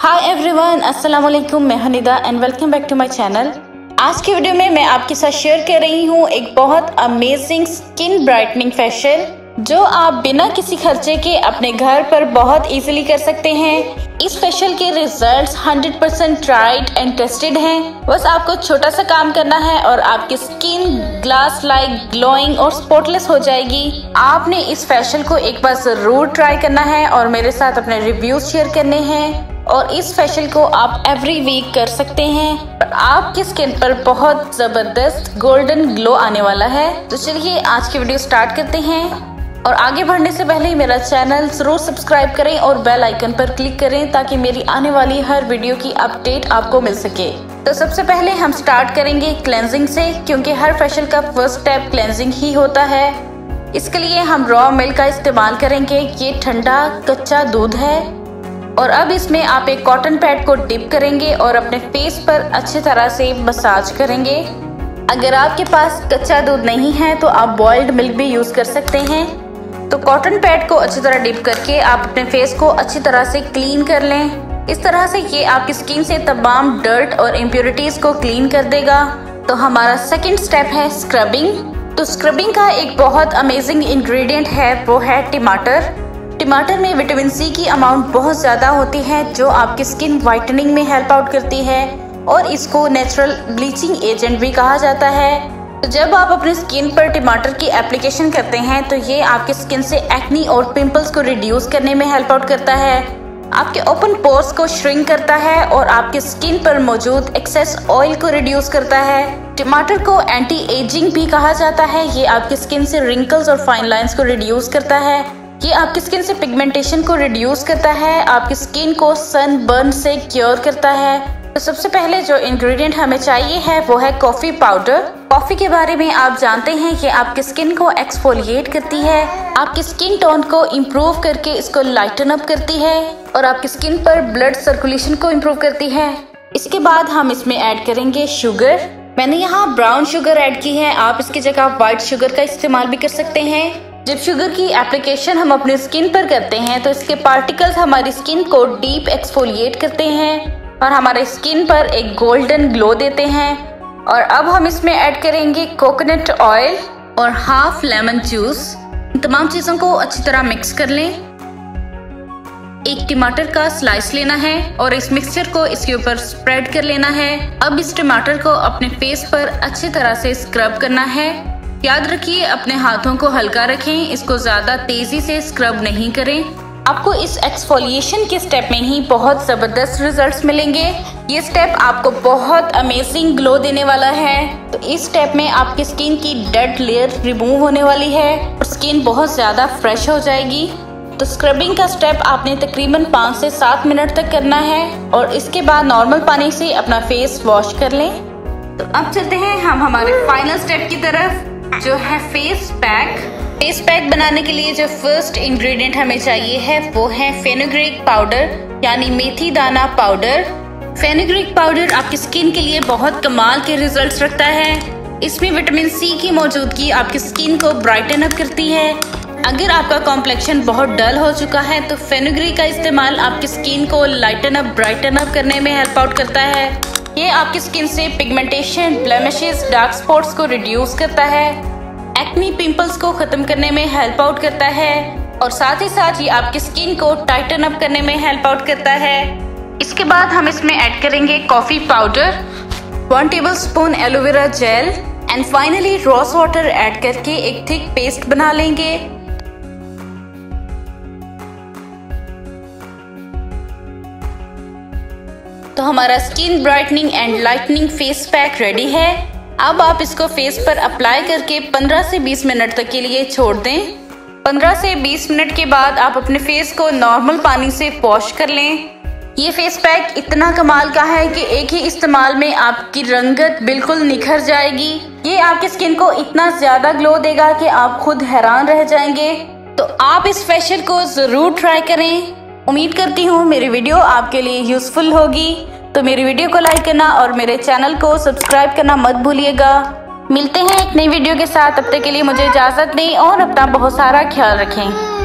Hi everyone अस्सलाम वालेकुम मैं Hanida and welcome back to my channel आज की वीडियो में मैं आपके साथ शेयर कर रही हूँ एक बहुत अमेजिंग स्किन ब्राइटनिंग फेशियल जो आप बिना किसी खर्चे के अपने घर पर बहुत इजीली कर सकते हैं। इस फेशियल के results 100% percent tried and tested हैं। बस आपको छोटा सा काम करना है और आपकी स्किन ग्लास लाइक ग्लोइंग और स्पॉटलेस हो जाएगी। आपने इस फेशियल को एक बार ज़रूर ट्राई करना है और मेरे साथ अपने रिव्यूज़ शेयर करने हैं। और इस फेशियल को आप एवरी वीक कर सकते हैं। आपकी स्किन पर बहुत ज़बरदस्त गोल्डन ग्लो आने वाला है। तो चलिए आज की वीडियो स्टार्ट करते हैं। और आगे बढ़ने से पहले ही मेरा चैनल ज़रूर सब्सक्राइब करें और बेल आइकन पर क्लिक करें ताकि मेरी आने वाली हर वीडियो की अपडेट आपको मिल सके। तो सबसे पहले हम स्टार्ट करेंगे क्लेंजिंग से, क्योंकि हर फेशियल का फ़र्स्ट स्टेप क्लेंजिंग ही होता है। इसके लिए हम रॉ मिल्क का इस्तेमाल करेंगे। ये ठंडा, कच्चा दूध है। और अब इसमें आप एक कॉटन पैड को डिप करेंगे और अपने फेस पर अच्छी तरह से मसाज करेंगे। अगर आपके पास कच्चा दूध नहीं है तो आप बॉइल्ड मिल्क भी यूज़ कर सकते हैं। तो कॉटन पैड को अच्छी तरह डिप करके आप अपने फेस को अच्छी तरह से क्लीन कर लें। इस तरह से ये आपकी स्किन से तमाम डर्ट और इम्प्योरिटीज को क्लीन कर देगा। तो हमारा सेकेंड स्टेप है स्क्रबिंग तो स्क्रबिंग का एक बहुत अमेजिंग इंग्रेडिएंट है, वो है टमाटर। टमाटर में विटामिन सी की अमाउंट बहुत ज़्यादा होती है, जो आपकी स्किन वाइटनिंग में हेल्प आउट करती है। और इसको नेचुरल ब्लीचिंग एजेंट भी कहा जाता है। तो जब आप अपने स्किन पर टमाटर की एप्लीकेशन करते हैं तो ये आपकी स्किन से एक्नी और पिंपल्स को रिड्यूस करने में हेल्प आउट करता है। आपके ओपन पोर्स को श्रिंक करता है और आपकी स्किन पर मौजूद एक्सेस ऑयल को रिड्यूस करता है। टमाटर को एंटी एजिंग भी कहा जाता है। ये आपकी स्किन से रिंकल्स और फाइन लाइंस को रिड्यूस करता है। ये आपकी स्किन से पिगमेंटेशन को रिड्यूस करता है। आपकी स्किन को सन बर्न से क्योर करता है। तो सबसे पहले जो इंग्रेडिएंट हमें चाहिए है, वो है कॉफ़ी पाउडर कॉफ़ी के बारे में आप जानते हैं कि आपकी स्किन को एक्सफोलिएट करती है। आपकी स्किन टोन को इम्प्रूव करके इसको लाइटन अप करती है और आपकी स्किन पर ब्लड सर्कुलेशन को इम्प्रूव करती है। इसके बाद हम इसमें ऐड करेंगे शुगर मैंने यहाँ ब्राउन शुगर ऐड की है। आप इसकी जगह व्हाइट शुगर का इस्तेमाल भी कर सकते हैं। जब शुगर की एप्लीकेशन हम अपने स्किन पर करते हैं तो इसके पार्टिकल्स हमारी स्किन को डीप एक्सफोलिएट करते हैं। और हमारे स्किन पर एक गोल्डन ग्लो देते हैं। और अब हम इसमें ऐड करेंगे कोकोनट ऑयल और हाफ़ लेमन जूस। तमाम चीज़ों को अच्छी तरह मिक्स कर लें। एक टमाटर का स्लाइस लेना है और इस मिक्सचर को इसके ऊपर स्प्रेड कर लेना है। अब इस टमाटर को अपने फेस पर अच्छी तरह से स्क्रब करना है। याद रखिए, अपने हाथों को हल्का रखें। इसको ज़्यादा तेज़ी से स्क्रब नहीं करें। आपको इस एक्सफोलिएशन के स्टेप में ही बहुत ज़बरदस्त रिजल्ट्स मिलेंगे। ये स्टेप आपको बहुत अमेजिंग ग्लो देने वाला है। तो इस स्टेप में आपकी स्किन की डेड लेयर रिमूव होने वाली है और स्किन बहुत ज़्यादा फ्रेश हो जाएगी। तो स्क्रबिंग का स्टेप आपने तकरीबन पाँच से सात मिनट तक करना है और इसके बाद नॉर्मल पानी से अपना फेस वॉश कर लें। तो अब चलते हैं हम हमारे फाइनल स्टेप की तरफ़, जो है फेस पैक फेस पैक बनाने के लिए जो फ़र्स्ट इंग्रेडिएंट हमें चाहिए है, वो है फेनोग्रिक पाउडर यानी मेथी दाना पाउडर फेनोग्रिक पाउडर आपकी स्किन के लिए बहुत कमाल के रिजल्ट्स रखता है। इसमें विटामिन सी की मौजूदगी आपकी स्किन को ब्राइटन अप करती है। अगर आपका कॉम्प्लेक्शन बहुत डल हो चुका है तो फेनोग्री का इस्तेमाल आपकी स्किन को लाइटन अप ब्राइटन अप करने में हेल्प आउट करता है। ये आपकी स्किन से पिगमेंटेशन ब्लेमिशेस डार्क स्पॉट्स को रिड्यूस करता है। एक्नी पिंपल्स को खत्म करने में हेल्प आउट करता है और साथ ही साथ ये आपकी स्किन को टाइटन अप करने में हेल्प आउट करता है। इसके बाद हम इसमें ऐड करेंगे coffee powder one tablespoon aloe vera gel and finally rose water add करके एक थिक पेस्ट बना लेंगे। तो हमारा skin brightening and lightening face pack ready है। अब आप इसको फेस पर अप्लाई करके 15 से 20 मिनट तक के लिए छोड़ दें। 15 से 20 मिनट के बाद आप अपने फेस को नॉर्मल पानी से वॉश कर लें। ये फेस पैक इतना कमाल का है कि एक ही इस्तेमाल में आपकी रंगत बिल्कुल निखर जाएगी। ये आपकी स्किन को इतना ज़्यादा ग्लो देगा कि आप खुद हैरान रह जाएँगे। तो आप इस फेशियल को ज़रूर ट्राई करें। उम्मीद करती हूँ मेरी वीडियो आपके लिए यूजफुल होगी। तो मेरी वीडियो को लाइक करना और मेरे चैनल को सब्सक्राइब करना मत भूलिएगा। मिलते हैं एक नई वीडियो के साथ। अब तक के लिए मुझे इजाज़त दें और अपना बहुत सारा ख्याल रखें।